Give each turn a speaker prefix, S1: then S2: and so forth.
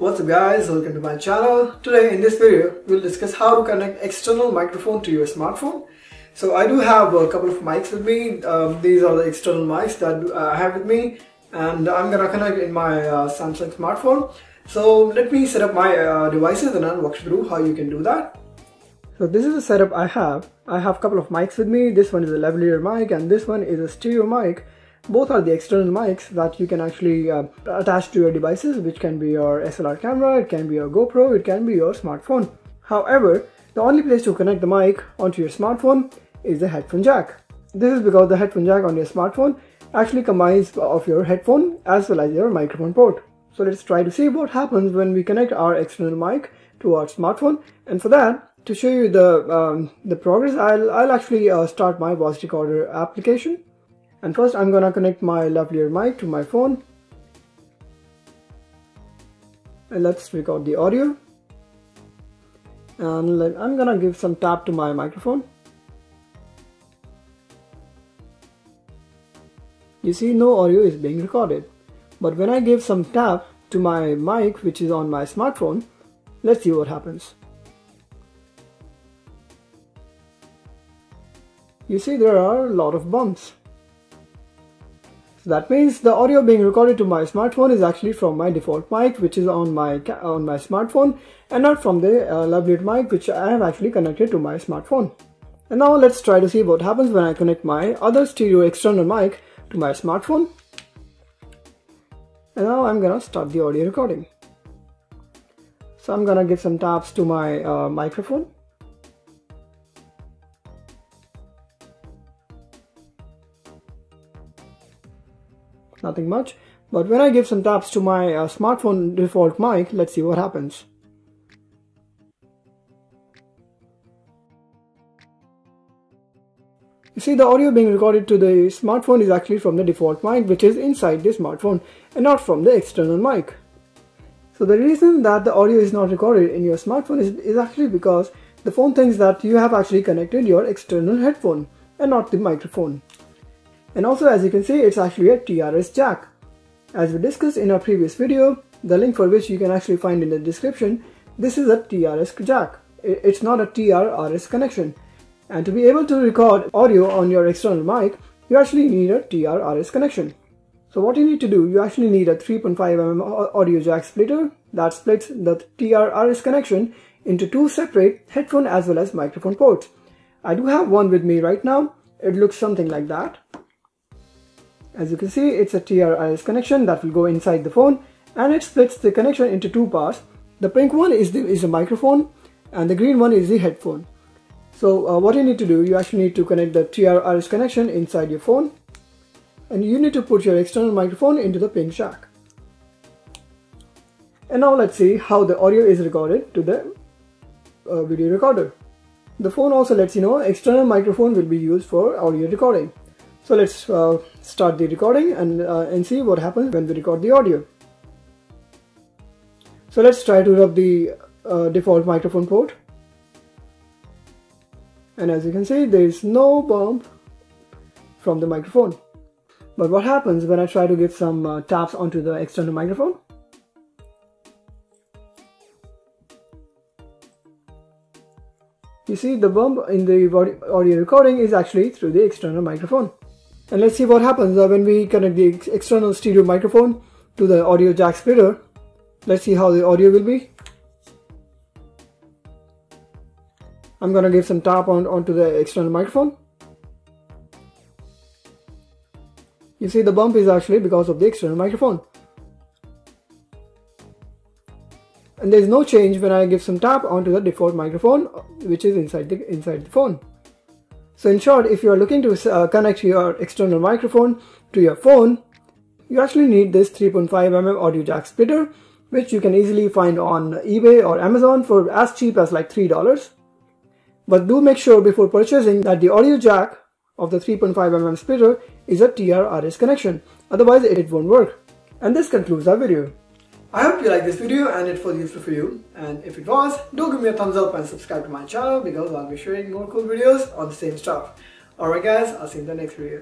S1: What's up guys, welcome to my channel. Today in this video, we'll discuss how to connect external microphone to your smartphone. So I do have a couple of mics with me. Um, these are the external mics that I have with me and I'm gonna connect in my uh, Samsung smartphone. So let me set up my uh, devices and I'll walk through how you can do that. So this is the setup I have. I have a couple of mics with me. This one is a lavalier mic and this one is a stereo mic both are the external mics that you can actually uh, attach to your devices which can be your SLR camera, it can be your GoPro, it can be your smartphone. However, the only place to connect the mic onto your smartphone is the headphone jack. This is because the headphone jack on your smartphone actually combines of your headphone as well as your microphone port. So let's try to see what happens when we connect our external mic to our smartphone and for that to show you the um, the progress I'll, I'll actually uh, start my voice recorder application and first I'm gonna connect my lavalier mic to my phone. And let's record the audio. And I'm gonna give some tap to my microphone. You see no audio is being recorded. But when I give some tap to my mic which is on my smartphone let's see what happens. You see there are a lot of bumps so that means the audio being recorded to my smartphone is actually from my default mic which is on my on my smartphone and not from the uh, mic which I have actually connected to my smartphone. And now let's try to see what happens when I connect my other stereo external mic to my smartphone. And now I'm gonna start the audio recording. So I'm gonna give some taps to my uh, microphone nothing much. But when I give some taps to my uh, smartphone default mic, let's see what happens. You see the audio being recorded to the smartphone is actually from the default mic which is inside the smartphone and not from the external mic. So the reason that the audio is not recorded in your smartphone is, is actually because the phone thinks that you have actually connected your external headphone and not the microphone. And also as you can see it's actually a TRS jack. As we discussed in our previous video, the link for which you can actually find in the description, this is a TRS jack. It's not a TRRS connection. And to be able to record audio on your external mic, you actually need a TRRS connection. So what you need to do, you actually need a 3.5mm audio jack splitter that splits the TRRS connection into two separate headphone as well as microphone ports. I do have one with me right now. It looks something like that. As you can see, it's a TRRS connection that will go inside the phone and it splits the connection into two parts. The pink one is the is the microphone and the green one is the headphone. So uh, what you need to do, you actually need to connect the TRRS connection inside your phone and you need to put your external microphone into the pink jack. And now let's see how the audio is recorded to the uh, video recorder. The phone also lets you know external microphone will be used for audio recording. So let's uh, start the recording and, uh, and see what happens when we record the audio. So let's try to rub the uh, default microphone port. And as you can see, there is no bump from the microphone. But what happens when I try to give some uh, taps onto the external microphone? You see the bump in the audio recording is actually through the external microphone. And let's see what happens uh, when we connect the ex external stereo microphone to the audio jack splitter. Let's see how the audio will be. I'm gonna give some tap on onto the external microphone. You see the bump is actually because of the external microphone. And there is no change when I give some tap onto the default microphone which is inside the inside the phone. So in short, if you are looking to uh, connect your external microphone to your phone, you actually need this 3.5mm audio jack splitter, which you can easily find on eBay or Amazon for as cheap as like $3. But do make sure before purchasing that the audio jack of the 3.5mm splitter is a TRRS connection, otherwise it won't work. And this concludes our video. I hope you like this video and it was useful for you. And if it was, do give me a thumbs up and subscribe to my channel because I'll be sharing more cool videos on the same stuff. Alright guys, I'll see you in the next video.